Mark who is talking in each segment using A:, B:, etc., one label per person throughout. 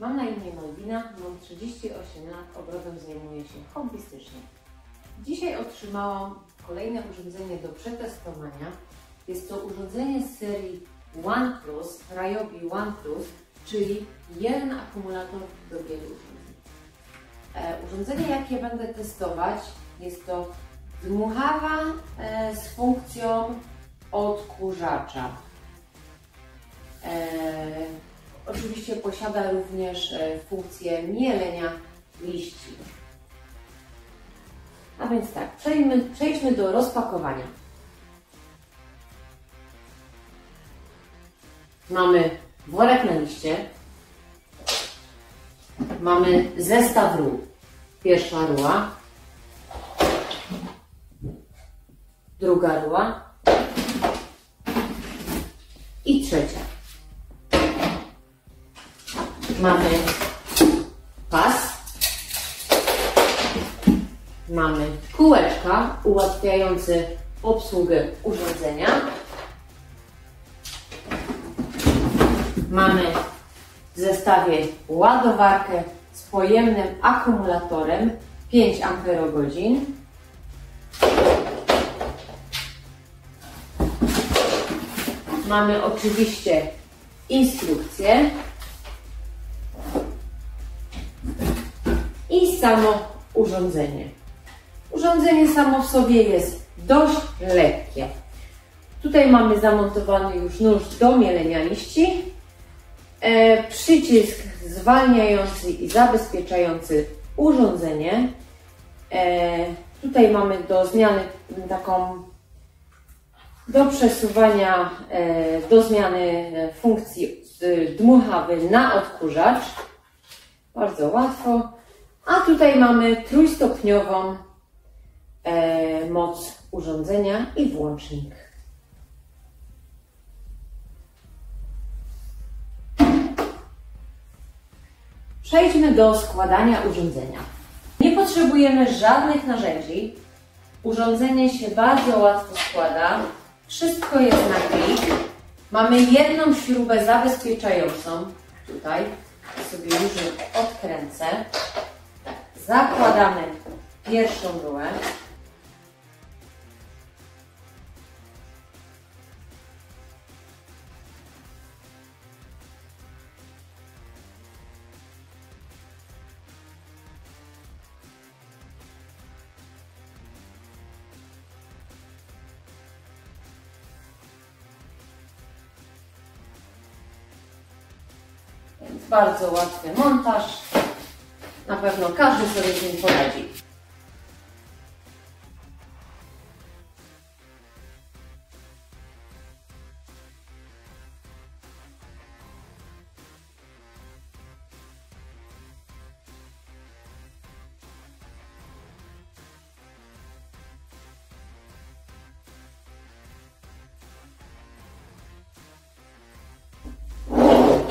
A: Mam na imię Malwina, mam 38 lat, obrodem zajmuję się hobbystycznie. Dzisiaj otrzymałam kolejne urządzenie do przetestowania. Jest to urządzenie z serii OnePlus, Ryobi OnePlus, czyli jeden akumulator do wielu urządzeń. E, urządzenie, jakie będę testować, jest to dmuchawa e, z funkcją odkurzacza. Oczywiście posiada również e, funkcję mielenia liści. A więc tak, przejdźmy, przejdźmy do rozpakowania. Mamy worek na liście. Mamy zestaw ról. Pierwsza ruła. Druga ruła. I trzecia. Mamy pas. Mamy kółeczka ułatwiające obsługę urządzenia. Mamy w zestawie ładowarkę z pojemnym akumulatorem 5 Ah. Mamy oczywiście instrukcję samo urządzenie. Urządzenie samo w sobie jest dość lekkie. Tutaj mamy zamontowany już nóż do mielenia liści, e, przycisk zwalniający i zabezpieczający urządzenie. E, tutaj mamy do zmiany taką do przesuwania, e, do zmiany funkcji z dmuchawy na odkurzacz. Bardzo łatwo. A tutaj mamy trójstopniową e, moc urządzenia i włącznik. Przejdźmy do składania urządzenia. Nie potrzebujemy żadnych narzędzi. Urządzenie się bardzo łatwo składa. Wszystko jest na klik. Mamy jedną śrubę zabezpieczającą. Tutaj sobie już odkręcę. Zakładamy pierwszą rurę. Bardzo łatwy montaż. Na pewno każdy sobie z nim poradzi.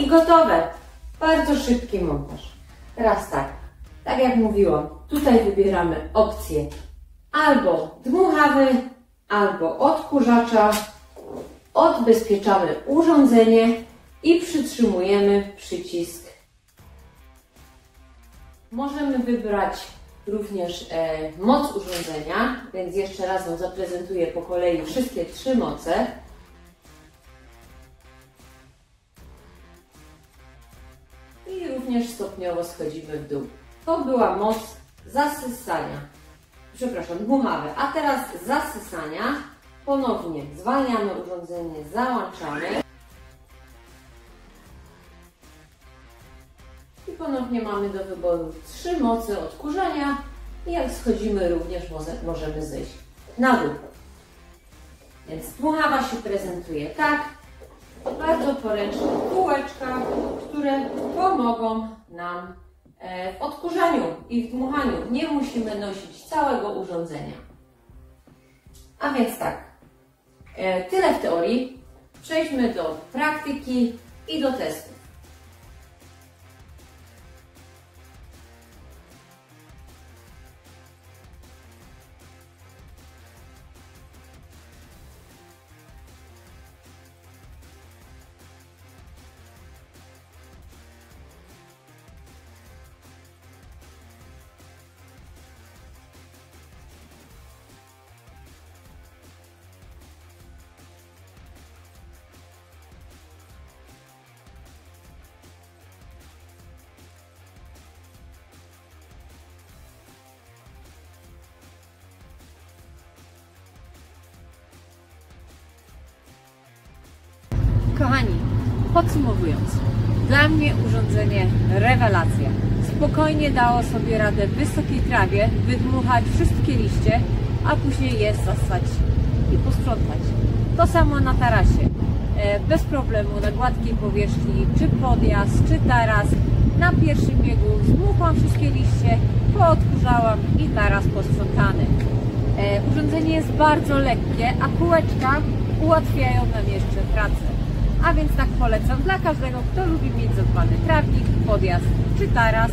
A: Gotowe. Bardzo szybki montaż. Teraz tak, tak jak mówiłam, tutaj wybieramy opcję albo dmuchawy, albo odkurzacza. Odbezpieczamy urządzenie i przytrzymujemy przycisk. Możemy wybrać również e, moc urządzenia, więc jeszcze raz Wam zaprezentuję po kolei wszystkie trzy moce. i również stopniowo schodzimy w dół. To była moc zasysania, przepraszam, dmuchawy. A teraz zasysania. Ponownie zwalniamy urządzenie, załączamy. I ponownie mamy do wyboru trzy moce odkurzania. I jak schodzimy również możemy zejść na dół. Więc dmuchawa się prezentuje tak, bardzo poręczne kółeczka, które pomogą nam w odkurzaniu i w dmuchaniu. Nie musimy nosić całego urządzenia. A więc tak, e, tyle w teorii. Przejdźmy do praktyki i do testu.
B: Kochani, podsumowując, dla mnie urządzenie rewelacja. Spokojnie dało sobie radę w wysokiej trawie wydmuchać wszystkie liście, a później je zasać i posprzątać. To samo na tarasie. E, Bez problemu na gładkiej powierzchni, czy podjazd, czy taras. Na pierwszym biegu zdmuchłam wszystkie liście, poodkurzałam i taras posprzątany. E, Urządzenie jest bardzo lekkie, a kółeczka ułatwiają nam jeszcze pracę. A więc tak polecam dla każdego, kto lubi mieć zadbany trawnik, podjazd czy taras.